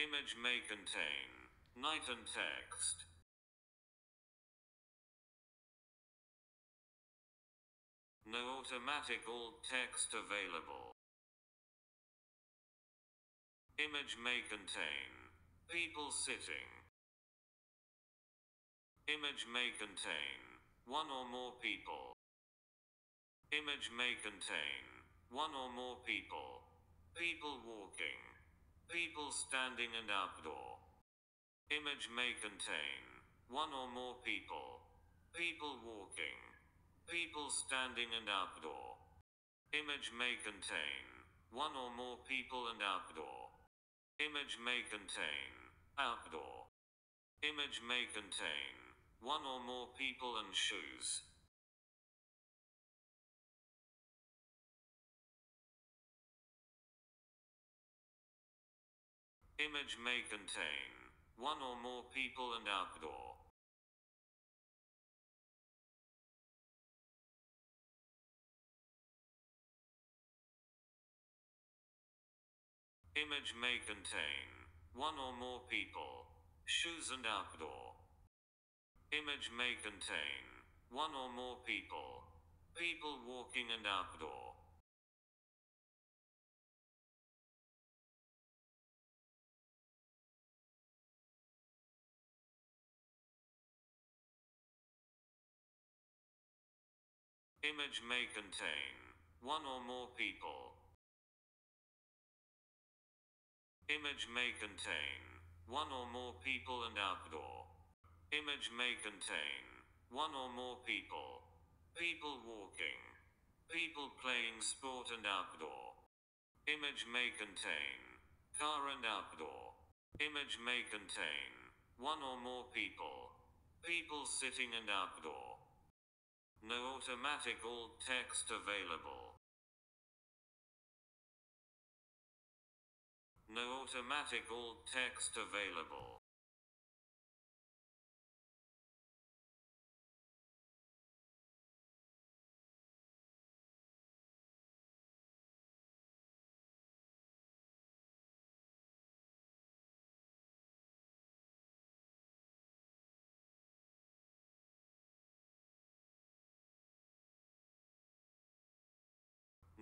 Image may contain night and text. No automatic alt text available. Image may contain people sitting. Image may contain one or more people. Image may contain one or more people. People walking. People standing and outdoor. Image may contain one or more people. People walking. People standing and outdoor. Image may contain one or more people and outdoor. Image may contain outdoor. Image may contain one or more people and shoes. Image may contain one or more people and outdoor. Image may contain one or more people, shoes and outdoor. Image may contain one or more people, people walking and outdoor. Image may contain one or more people. Image may contain one or more people and outdoor. Image may contain one or more people. People walking. People playing sport and outdoor. Image may contain car and outdoor. Image may contain one or more people. People sitting and outdoor. No automatic alt text available. No automatic alt text available.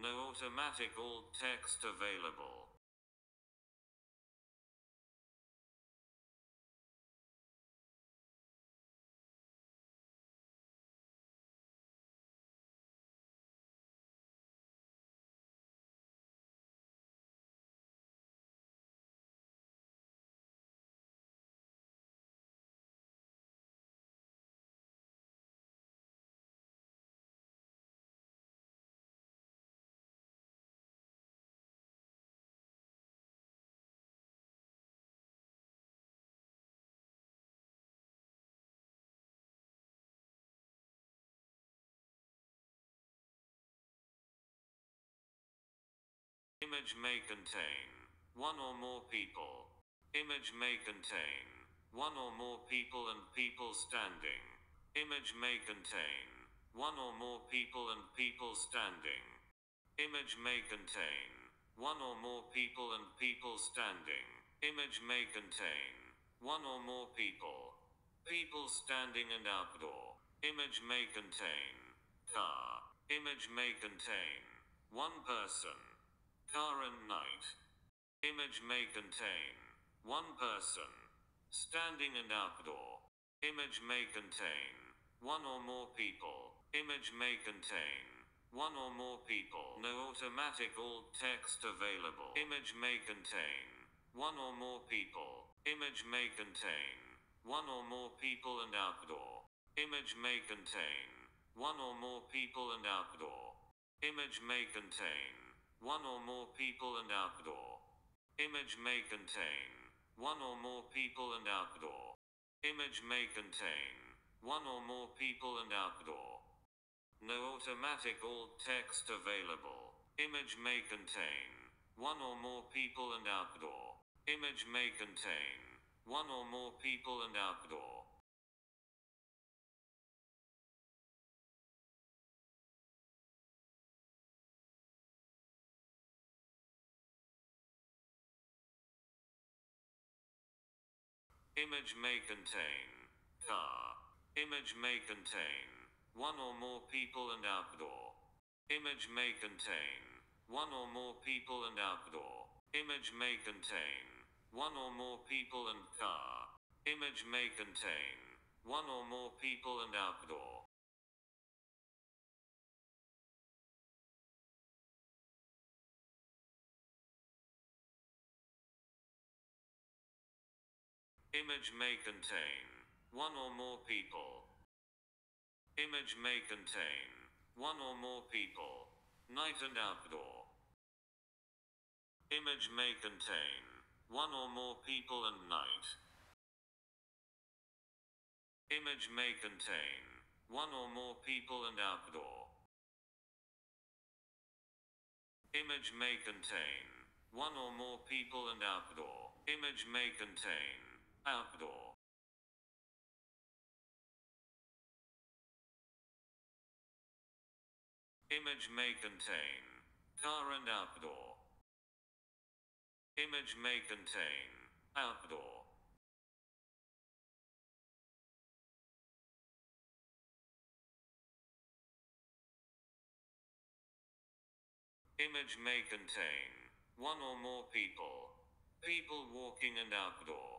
No automatic alt text available. Image may contain one or more people. Image may contain one or more people and people standing. Image may contain one or more people and people standing. Image may contain one or more people and people standing. Image may contain one or more people. People standing and outdoor. Image may contain car. Image may contain one person. Car and night. Image may contain one person, standing and outdoor. Image may contain one or more people. Image may contain one or more people. No automatic alt text available. Image may contain one or more people. Image may contain one or more people and outdoor. Image may contain one or more people and outdoor. Image may contain one or more people and outdoor. Image may contain one or more people and outdoor. Image may contain one or more people and outdoor. No automatic alt text available. Image may contain one or more people and outdoor. Image may contain one or more people and outdoor. Image may contain car. Image may contain one or more people and outdoor. Image may contain one or more people and outdoor. Image may contain one or more people and car. Image may contain one or more people and outdoor. Image may contain one or more people. Image may contain one or more people, night and outdoor. Image may contain one or more people and night. Image may contain one or more people and outdoor. Image may contain one or more people and outdoor. Image may contain outdoor. Image may contain car and outdoor. Image may contain outdoor. Image may contain one or more people. People walking and outdoor.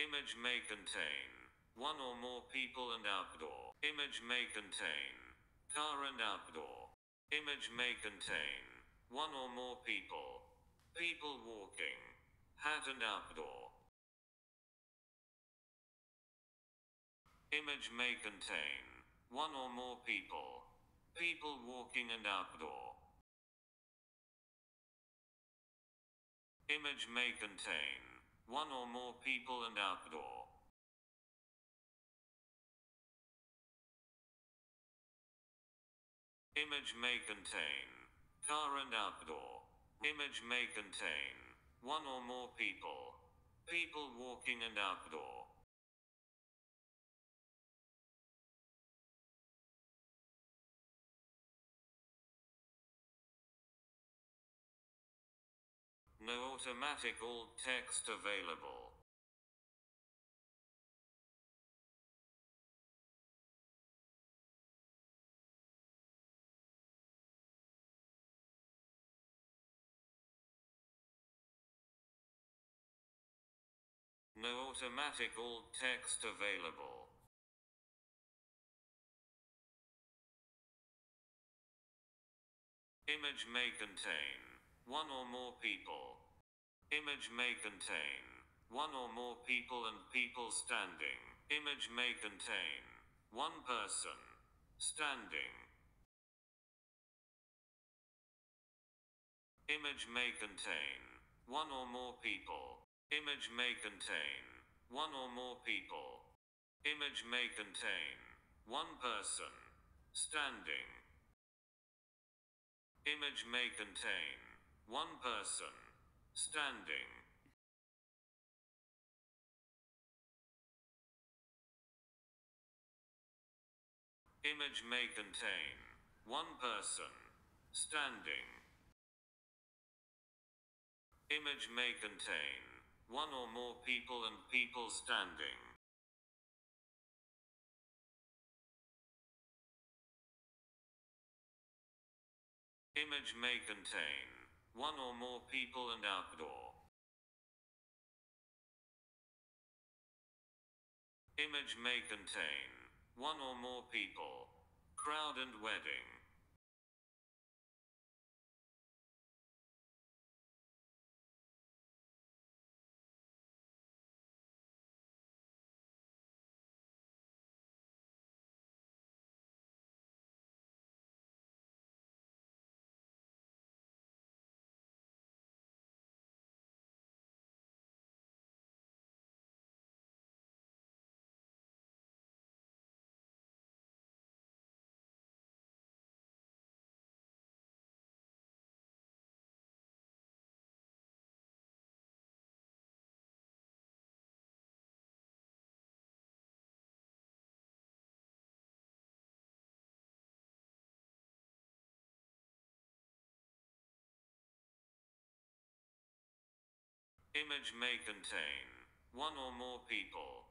Image may contain one or more people and outdoor. Image may contain car and outdoor. Image may contain one or more people. People walking. Hat and outdoor. Image may contain one or more people. People walking and outdoor. Image may contain one or more people and outdoor. Image may contain car and outdoor. Image may contain one or more people. People walking and outdoor. Automatic alt text available. No automatic alt text available. Image may contain one or more people. Image may contain one or more people and people standing. Image may contain one person standing. Image may contain one or more people. Image may contain one or more people. Image may contain one person standing. Image may contain one person standing. Image may contain one person standing. Image may contain one or more people and people standing. Image may contain one or more people and outdoor. Image may contain one or more people, crowd and wedding. Image may contain One or more people.